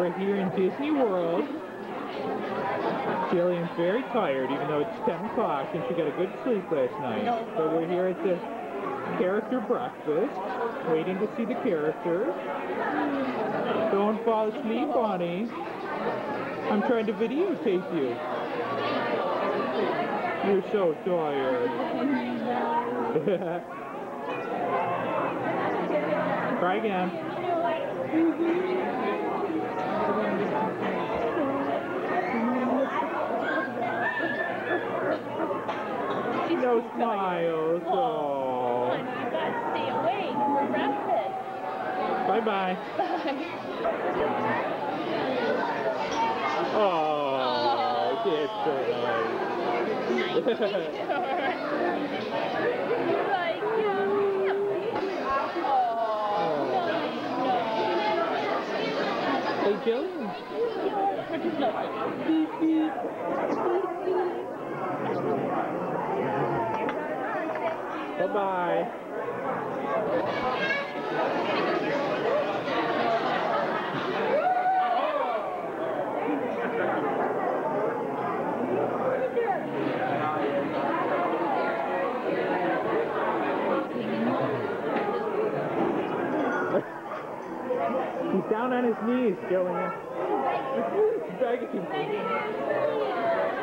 We're here in Disney World. Jillian's very tired, even though it's 10 o'clock and she got a good sleep last night. So we're here at the character breakfast, waiting to see the characters. Don't fall asleep, Bonnie. I'm trying to videotape you. You're so tired. Try again. Mm-hmm. No smiles. Oh. Honey, you gotta stay awake for breakfast. Bye bye. Oh, that's so nice. like, hey, Jillian. Bye bye. He's down on his knees, Jillian. Begging.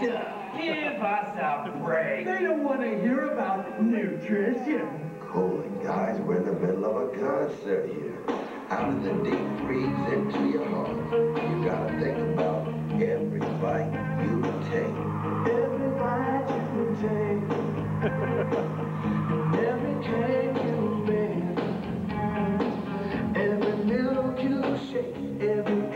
Give us a break. They don't want to hear about nutrition. Cool it, guys. We're in the middle of a concert here. Out of the deep freeze into your heart. You gotta think about every bite you take. Every bite you take, every cake you bake, every milk you shake, every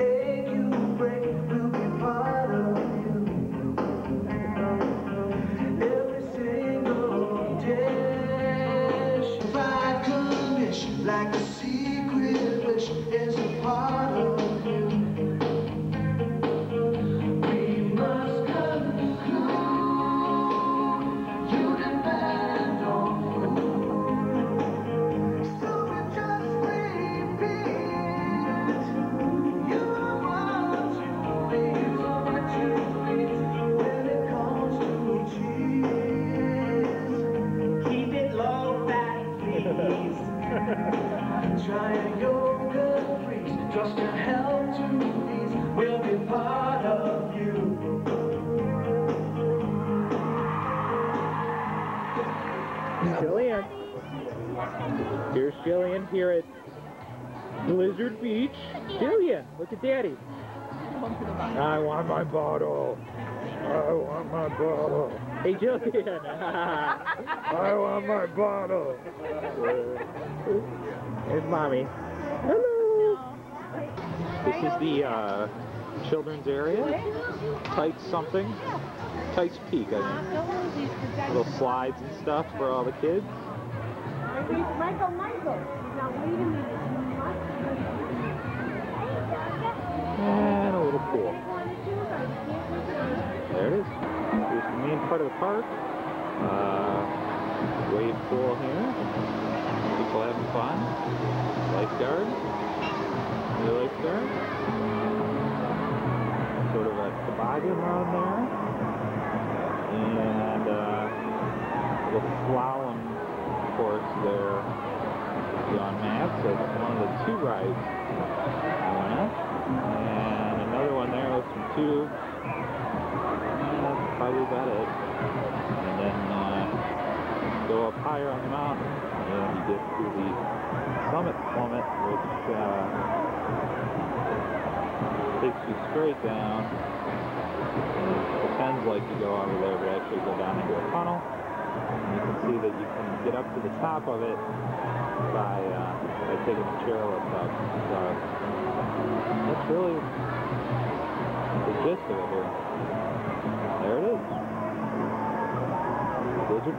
I want my bottle. I want my bottle. Hey, Jillian. I want my bottle. There's Mommy. Hello. This is the uh, children's area. Tike's something. Tike's Peak, I think. Little slides and stuff for all the kids. Michael, Michael. Now wait a minute. Little pool. There it is. Here's the main part of the park. Uh, wave pool here. People having fun. Lifeguard. The lifeguard. Sort of a toboggan around there. And uh, little slalom course there. on maps. That's one of the two rides I went on. And one there some tubes. And that's probably about it. And then uh, go up higher on the mountain, and you get to the summit plummet, which uh, takes you straight down. And it pretends like you go over there, but actually go down into a tunnel. And you can see that you can get up to the top of it by uh, by taking a chairlift up. So that's really the gist of here. There it is. Blizzard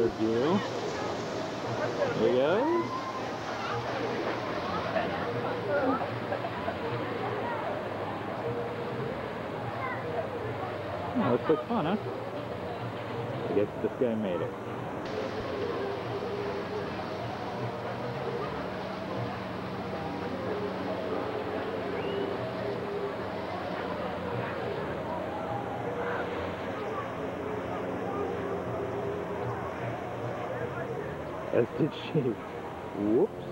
Another view. There he goes. Oh, looks like fun, huh? I guess this guy made it. As did she. Whoops.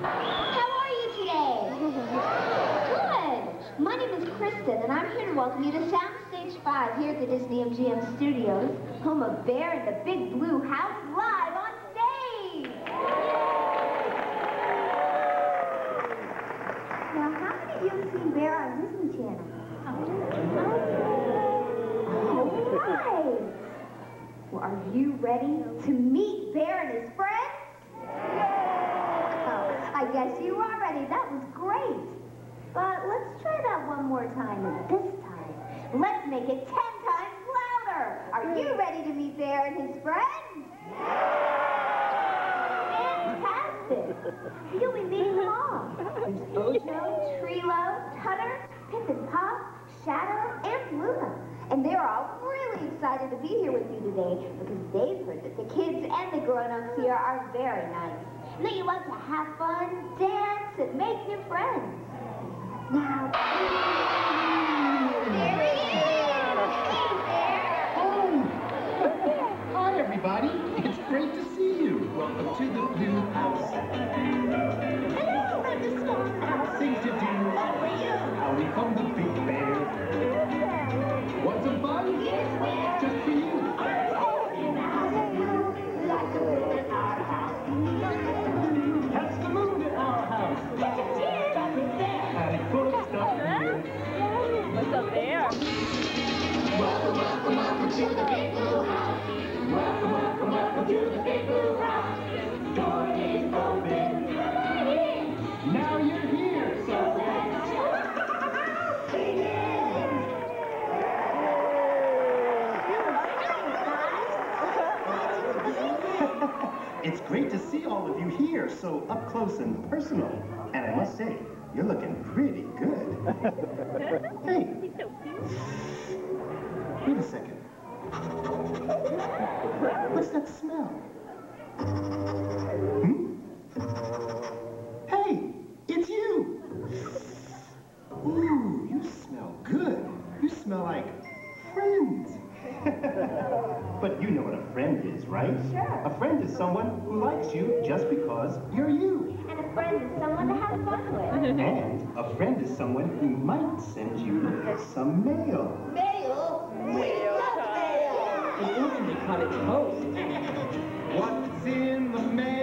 How are you today? Good. My name is Kristen, and I'm here to welcome you to Soundstage 5 here at the Disney MGM Studios, home of Bear and the Big Blue House live on stage. Now, how many of you have seen Bear on Disney Channel? All right. Well, are you ready to meet Bear and his friends? Oh, I guess you are ready. That was great. But let's try that one more time, and this time, let's make it ten times louder. Are you ready to meet Bear and his friends? Fantastic. You'll be meeting them all. There's Ojo, Treelo, Tutter, Pip and Pop, Shadow, and Luna. And they're all really excited to be here with you today because they've heard that the kids and the grown-ups here are very nice. And that you love to have fun, dance, and make new friends. Now, there he is! Hey, Bear! Hi, everybody. It's great to see you. Welcome to the Blue House. Here, so up close and personal. And I must say, you're looking pretty good. hey, He's so cute. wait a second. What's that smell? Hmm? Hey, it's you. Ooh, you smell good. You smell like friends. but you know what a friend is, right? Sure. A friend is someone who likes you just because you're you. And a friend is someone to have fun with. And a friend is someone who might send you some mail. Mail? We love mail! In order to cut it post. What's in the mail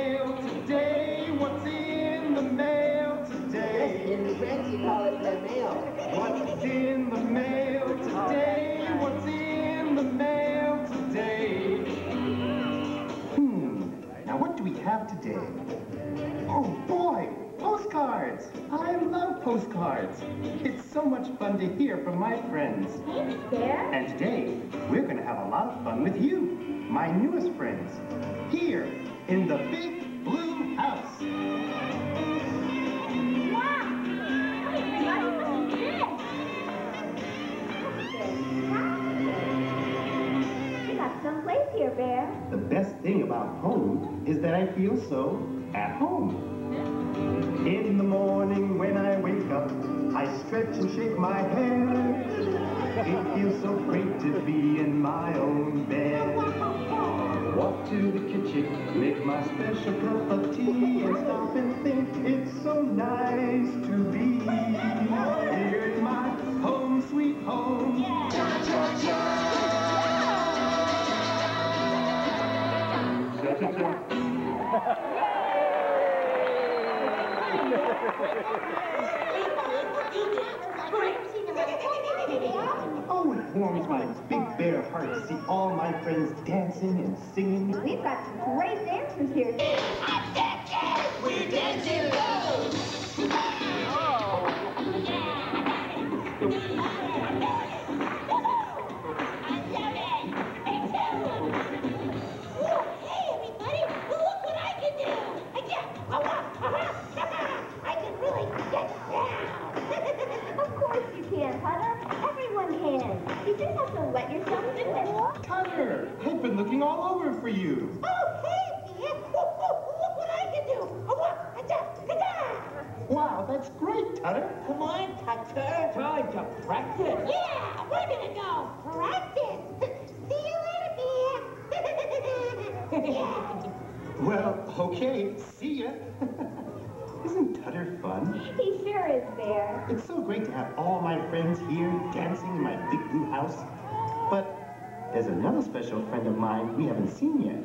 Now what do we have today? Oh boy! postcards. I love postcards. It's so much fun to hear from my friends. Thanks, Bear. And today, we're going to have a lot of fun with you, my newest friends, here in the big blue house. Wow! Hey, everybody, look at this. You got someplace here, Bear. The thing about home is that I feel so at home. In the morning when I wake up, I stretch and shake my hair. It feels so great to be in my own bed. Walk to the kitchen, make my special cup of tea, and stop and think it's so nice to be here in my home, sweet home. Oh, it warms my big bear heart to see all my friends dancing and singing. We've got some great dancers here. Of have to let yourself do it. I've been looking all over for you. Oh, hey, yeah. look, look, look what I can do. Wow, that's great, Tutter. Come on, Tucker. Time to practice. Yeah, we're gonna go practice. See you later, Bear. Well, okay, see ya. Isn't Tutter fun? he sure is, Bear. It's so great to have all my friends here dancing in my big blue house. There's another special friend of mine we haven't seen yet.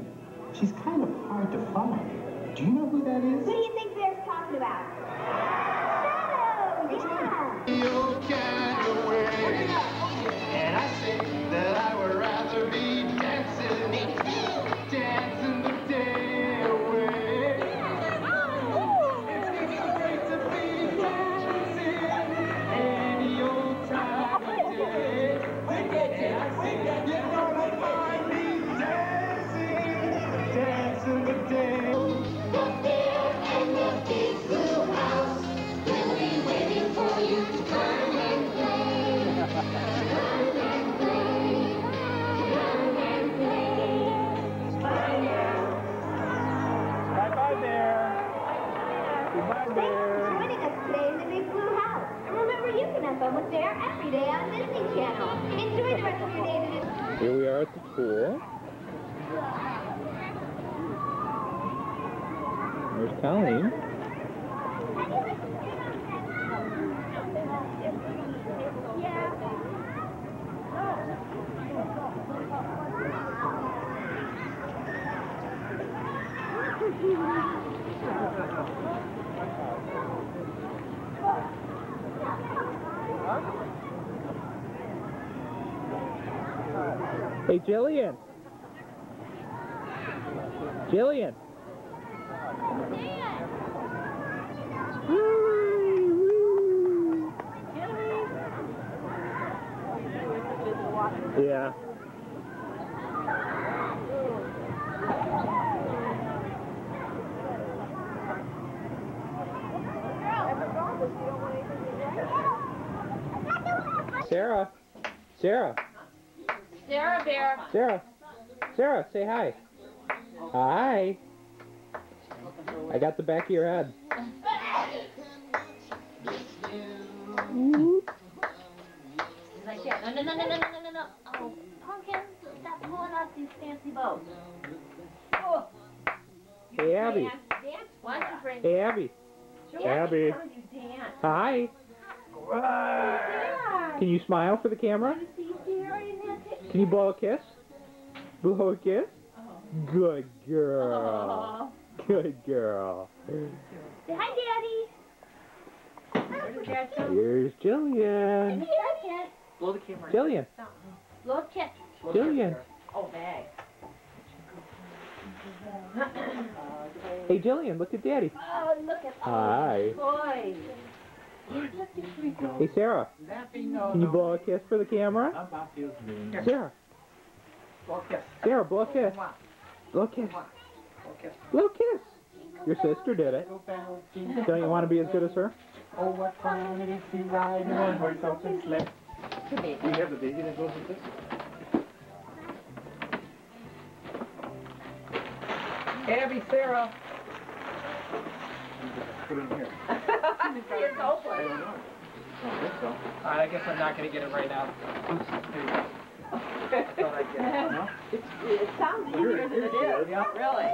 She's kind of hard to find. Do you know who that is? Who do you think Bear's talking about? Hey, Jillian. Jillian. Yeah. Sarah. Sarah. Sarah Bear. Sarah. Sarah, say hi. Hi. I got the back of your head. Like that. No, no, no, no, no, no, no, no. Oh, pumpkin, stop pulling out these fancy bows. Oh. Hey, Abby. Dance, dance. Why don't you bring Hey, Abby. dance, Abby. do? Hi. Yeah. Can you smile for the camera? You see Sarah in that picture? Can you blow a kiss? Blow a kiss? Uh-huh. Good girl. Aw. Good girl. Say hi, Daddy. There's some- Here's Jillian. Hey, Daddy. Blow the camera. Jillian. Look at Jillian. Oh, bag. Hey, Jillian, look at Daddy. Oh, look at Hi. Boy. Hey, Sarah, can you blow a kiss for the camera? How about feels mean? Sarah, Sarah, blow a kiss. Blow a kiss. Blow a kiss. Your sister did it. Don't you want to be as good as her? Oh, what fun it is to ride in one horse open sled. Come here. Do you have the baby that goes with this? Abby, Sarah. Put it in here. You're so I don't know. I don't think so. All right, I guess I'm not gonna get it right now. Oops, there you go. Thought I'd get it. No? It's, it sounds easier than it is. Yeah. Really?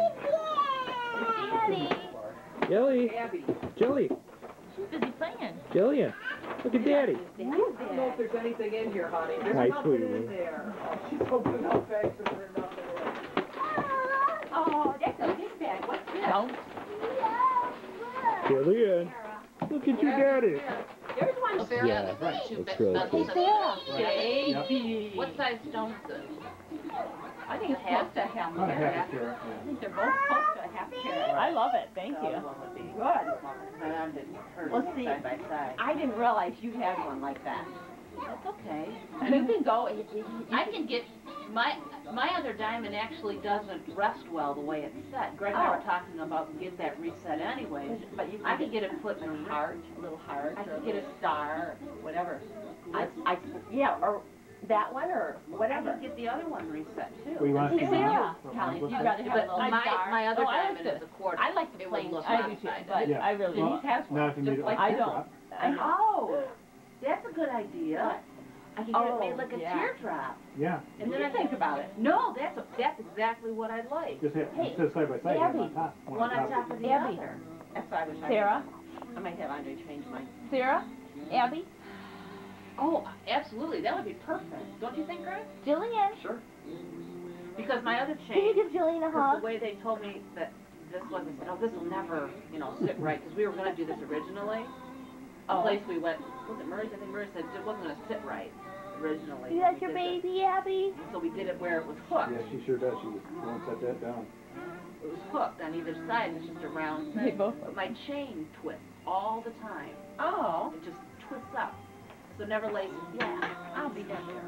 Daddy. Jelly. Abby. Jilly, She's busy playing. Jillian, look at Daddy. I don't know if there's anything in here, honey. There's Hi, nothing sweetie. in there. Oh, she's opening up bags and there's nothing in Oh, that's a big bag. What's this? Don't. Jillian, look at your daddy. There's one. Yeah, it's really Hey, cool. Sarah. Yep. Baby. What size stone is it? I think it's close to a half Not a half a I think they're both close to a half carat. I love it. Thank you. Good. Well, see, I didn't realize you had one like that. That's okay. You can go. I can get, my, my other diamond actually doesn't rest well the way it's set. Greg and I were Oh. talking about get that reset anyway. But you I can could get it put in a a heart. heart, a little heart, I or could get a star, whatever. I, I, yeah, or that one, or whatever. could get the other one reset too. We want to Hey, see Sarah, one. Callie, What's you'd that? rather have a But little my, star. my other Oh, I like diamond is a quarter. I like the plain. I do too, but. Yeah. I really Well, Denise has one. Not if you need just it like like I don't. I know. Oh, that's a good idea. I could get it Oh, made like a yeah. teardrop. Yeah, And then You I think about it. No, that's, a- that's exactly what I'd like. just have, Hey, just side by side, Abby. on top. One on top of the Abby. other. That's what I wish Sarah? I might have Andre change mine. Sarah? Abby? Oh, absolutely, that would be perfect. Don't you think, Greg? Jillian? Sure. Because my other change. Can you give Jillian a hug? the way they told me that this wasn't, oh, this will never, you know, sit right, because we were gonna do this originally. The Oh. place we went, was it Murray's? I think Murray said it wasn't gonna sit right originally. You so got your did it- baby, Abby? So we did it where it was hooked. Yeah, she sure does. She won't set that down. It was hooked on either side, it's just a round They thing. both. But my chain twists all the time. Oh. It just twists up. So it never lays, yeah, I'll be down there.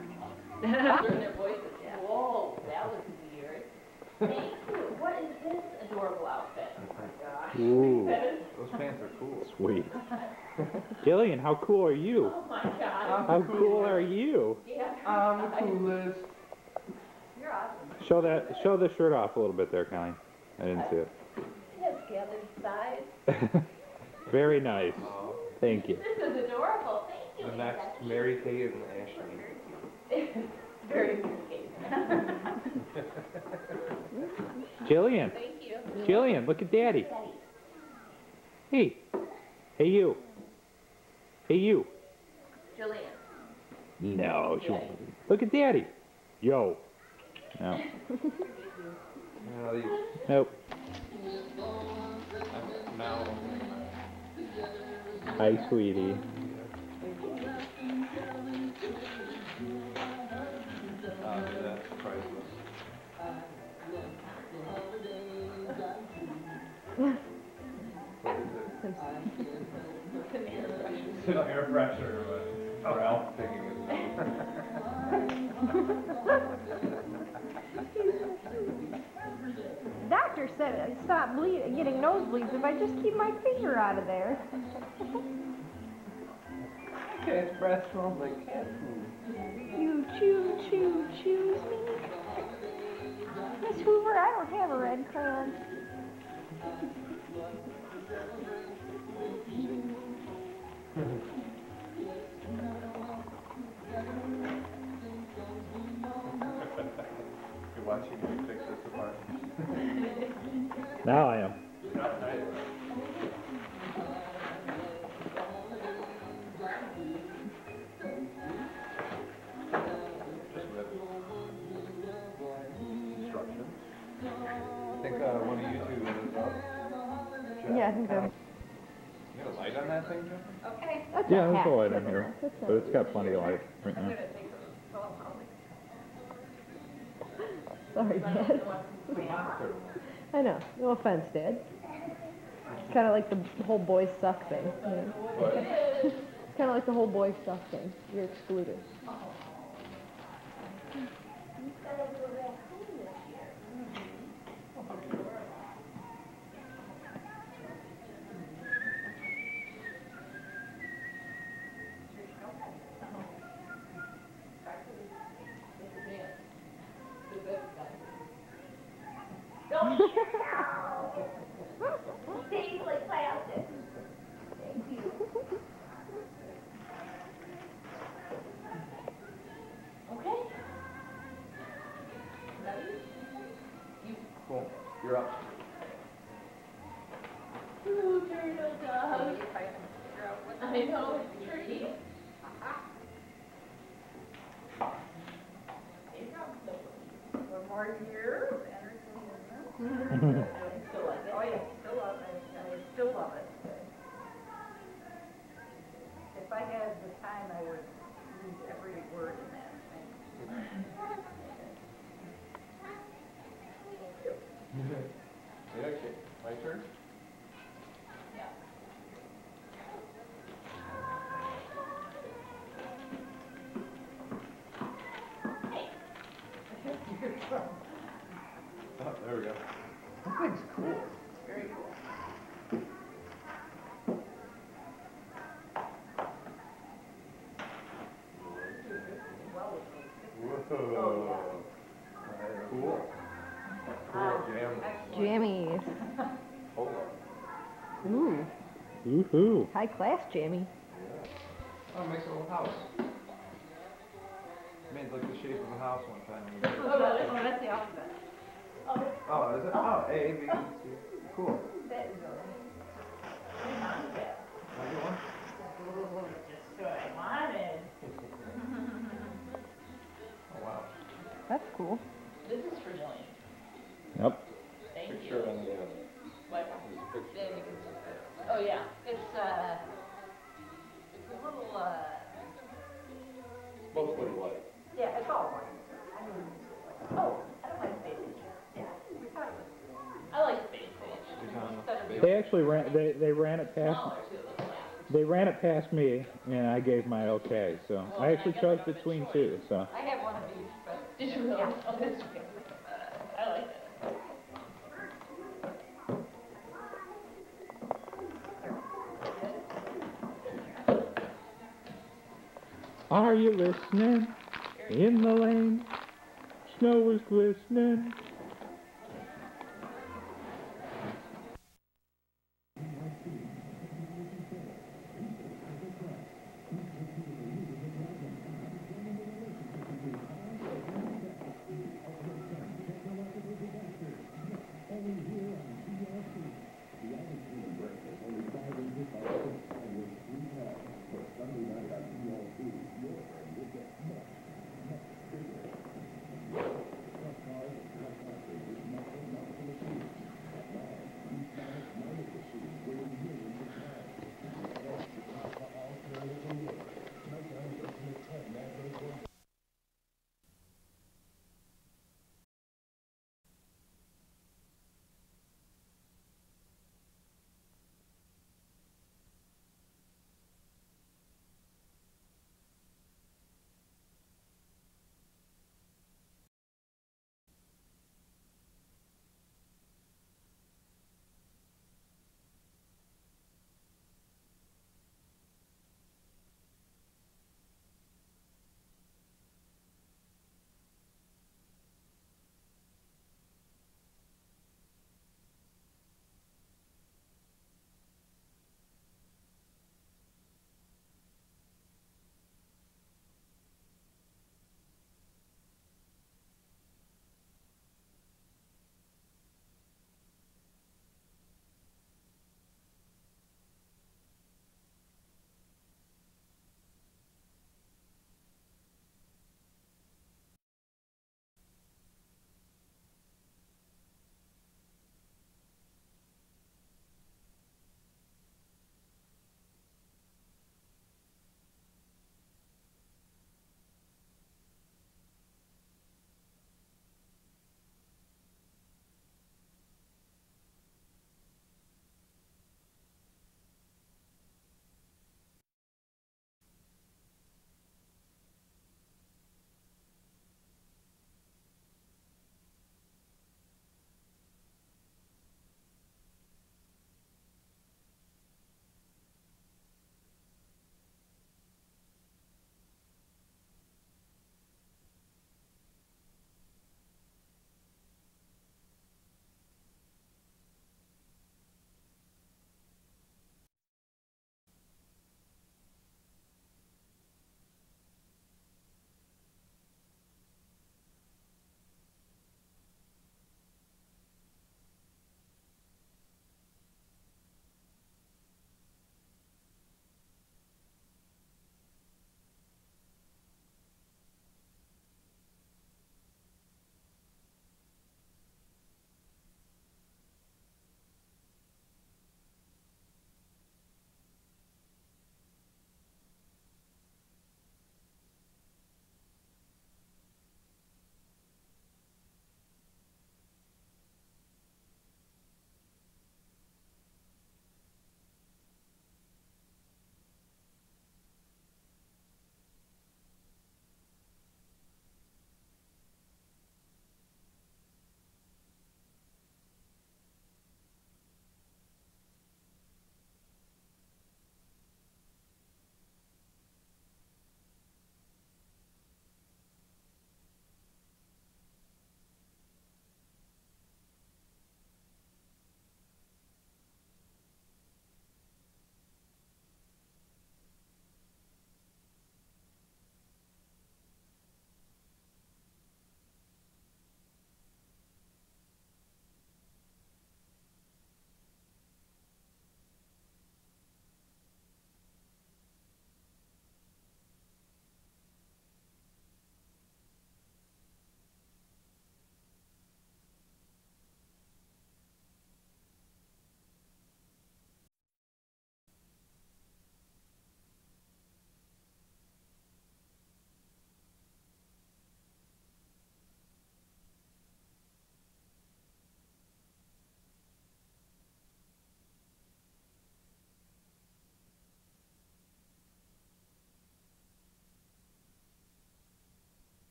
Whoa, that was weird. Thank you. What is this adorable outfit? Ooh, Those pants are cool. sweet. Jillian, how cool are you? Oh my god. How cool are you? Yeah. I'm the coolest. You're awesome. Show that, show the shirt off a little bit there, Kelly. I didn't see Yes, gathered size. it. Very nice. Oh, Thank you. This is adorable. Thank you. the next Mary-Kate and Ashley. Very communicative. Jillian, Thank you. Jillian, look at Daddy. Hey, hey you. Hey you. Jillian. No, she won't. Look at Daddy. Yo. No. Nope. Hi, sweetie. It's an air freshener, but oh. Ralph thinking Doctor said I'd stop bleed, getting nosebleeds if I just keep my finger out of there. Okay, its breath smells like cat food. You chew, chew, choose me. Miss Hoover, I don't have a red crayon. You're watching me fix this apart. Now I am. Instructions. I think uh, one of you two is up. Yeah, I think I'm. You got a light on that thing, Jeff? That's Yeah, there's a light in here, but it's got plenty of light right now. Sorry, Dad. I know. No offense, Dad. It's kind of like the whole boys suck thing. You know? It's kind of like the whole boys suck thing. You're excluded. That thing's cool. Very cool. Whoa. Cool. Cool jam. Jammies. Ooh, Woohoo. high class jammy. Oh, it makes a little house. Made like the shape of a house one time. when we did it. Oh, really? Oh, that's the alphabet. Oh, is it? Oh, A, B, C. Cool. That is They actually ran. They they ran it past. Smaller, too, those glasses. They ran it past me, and I gave my okay. So I actually chose between two. So I have one of these, but. Did you really? Yeah. Oh, that's okay. I like that. are you listening? In the lane, snow is glistening.